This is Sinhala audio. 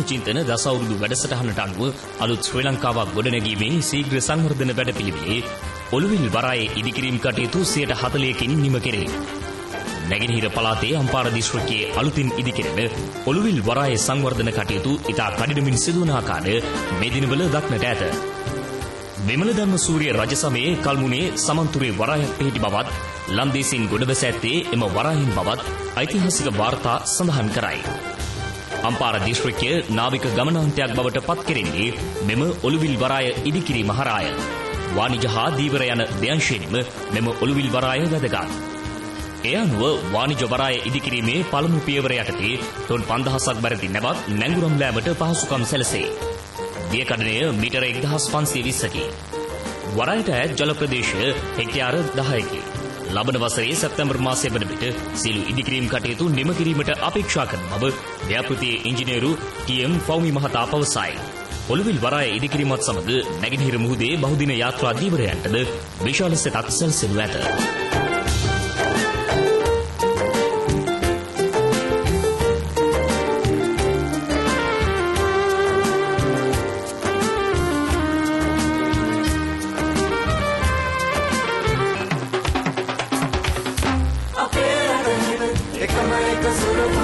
සුචින්තන දසවුරුදු වැඩසටහනට අනුව අලුත් ශ්‍රී ලංකාවක් ගොඩනැගීමේ ශීඝ්‍ර සංවර්ධන වැඩපිළිවෙලේ ඔළුවිල් වරායේ ඉදිකිරීම් කටයුතු 140කින් නිම කෙරේ. නැගෙනහිර පළාතේ අම්පාර දිස්ත්‍රික්කයේ අලුතින් ඉදිකෙරෙන ඔළුවිල් වරායේ සංවර්ධන කටයුතු ඉතා කඩිනමින් සිදුවන ආකාරය මේ දිනවල දක්නට ඇත. විමල ධර්ම සූරිය රජ සමයේ කල්මුණේ සමන්තුරේ වරායක් පිහිටි බවත් ලන්දේසින් ගොඩබැස ඇත්තේ එම වරායින් බවත් ඓතිහාසික වාර්තා සඳහන් කරයි. අම්පාර දිස්ත්‍රික්කය නාවික ගමනාන්තයක් බවට පත් කෙරෙන්නේ මෙම ඔළුවිල් වරාය ඉදිකිරීම හරාය. වාණිජ හා දීවර යන දෙයංශයෙන්ම මෙම ඔළුවිල් වරාය වැදගත්. එය අනුව වාණිජ වරාය ඉදිකිරීමේ පළමු පියවර යටතේ ටොන් 5000ක් බැරදි නැවත් නැංගුරම් ලෑමට පහසුකම් සැලසේ. දියකඩනය මීටර 1520කි. වරායට ඈත් ජල ප්‍රදේශය හෙක්ටයාර 10කි. ලබන වසරේ සැප්තැම්බර් මාසයේ වන විට සියලු ඉදිකිරීම් කටයුතු නිම කිරීමට අපේක්ෂා කරන බව ව්‍යාපෘතියේ ඉංජිනේරු ටී.එම්. ෆෞමි මහතා පවසයි. ඔළුවිල් වරාය ඉදිකිරීමත් සමග නැගෙනහිර මුහුදේ බහුදින යාත්‍රා දීවරයන්ටද විශාල සෙතක් සැලසෙනු ඇත. Jesus.